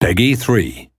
Peggy 3.